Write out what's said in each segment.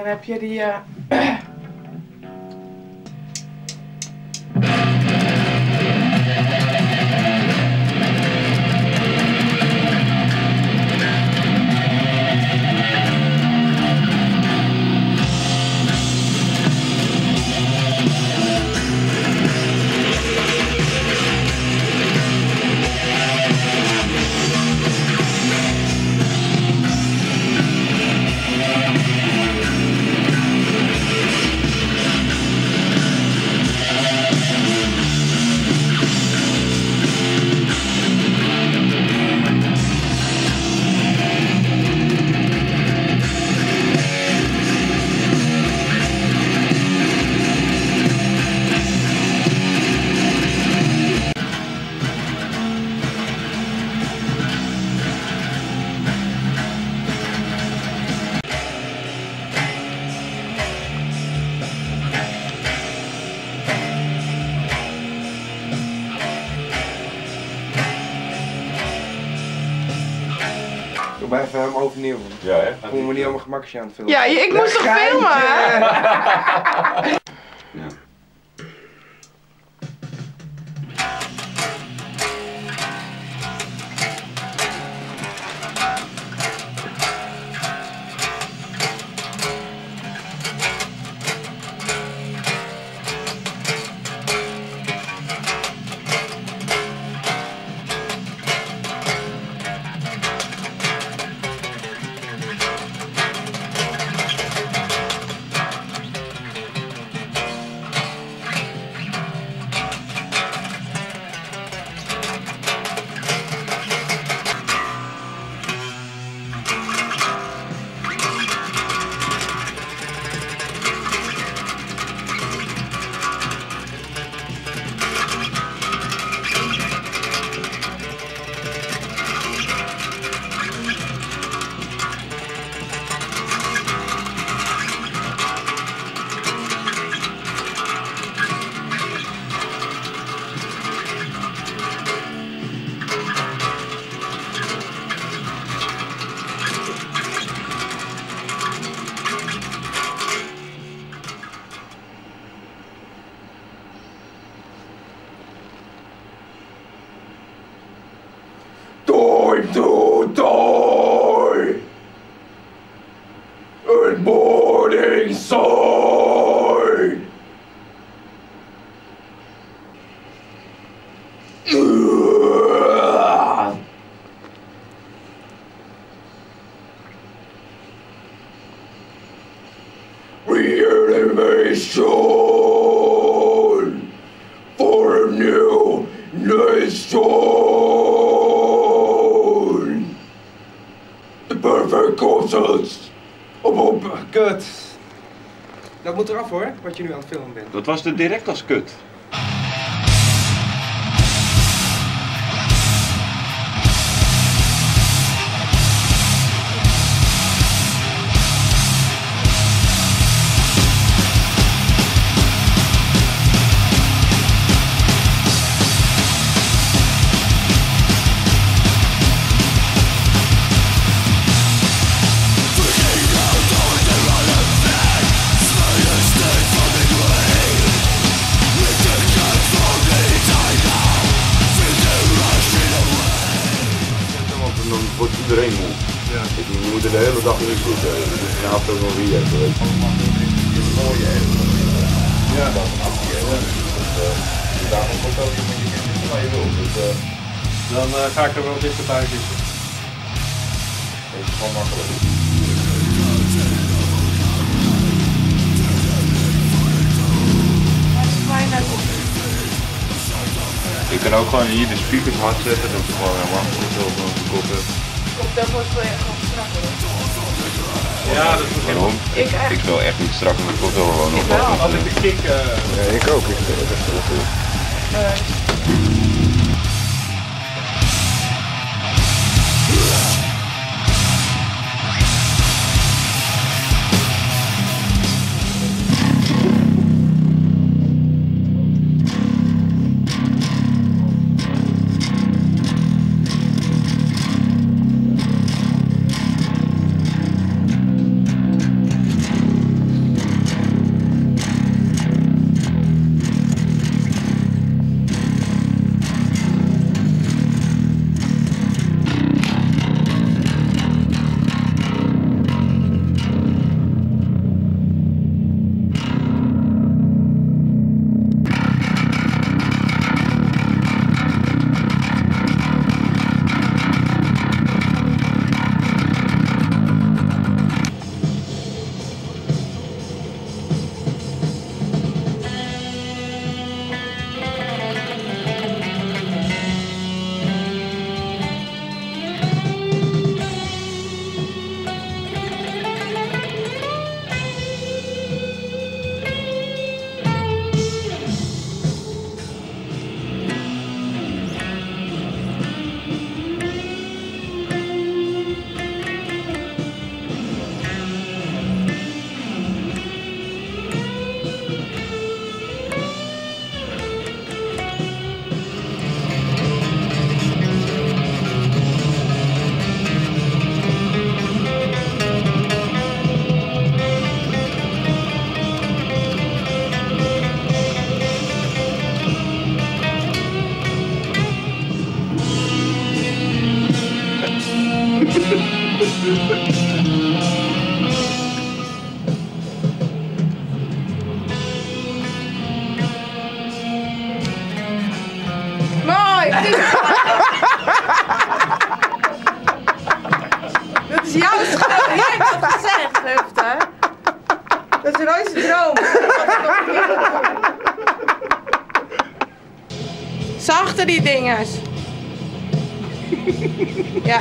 Dan heb je die... even hem overnieuw. Ja, hè? Ik voel me niet mijn gemakje aan het filmen. Ja, ik moest toch filmen? Dat moet eraf hoor, wat je nu aan het filmen bent. Dat was de direct als kut. Zitten. Dus vanavond ook nog weer. weet je. Ja, dat is afkeer. Dus, daarom ook met je zitten waar je wil. Dus, Dan ga ik er wel dichterbij zitten. dat is gewoon makkelijk. Je kan ook gewoon hier de speakers hard zetten. Dat is gewoon helemaal goed op onze kop hebt. Komt dat wordt wel echt gewoon strak hoor. Ja, dat is Waarom? Ik echt. Ik speel echt niet strak, maar ik wil wel gewoon nog Ik wel. wat. Als ik de kick... eh, Ja, ik ook. Ik het Dat is jouw schuld. Jij hebt dat gezegd, Hufte. Dat is zijn droom. Zachter die dinges. Ja.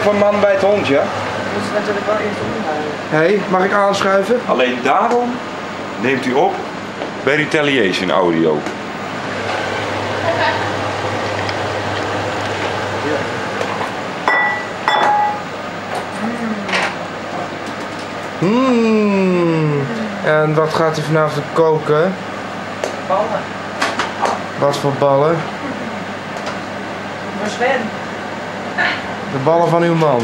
Van man bij het hondje. Dus natuurlijk wel. Hé, hey, mag ik aanschuiven? Alleen daarom neemt u op bij Retaliation Audio. Mmm. En wat gaat u vanavond koken? Ballen. Wat voor ballen? Voor Sven. De ballen van uw man.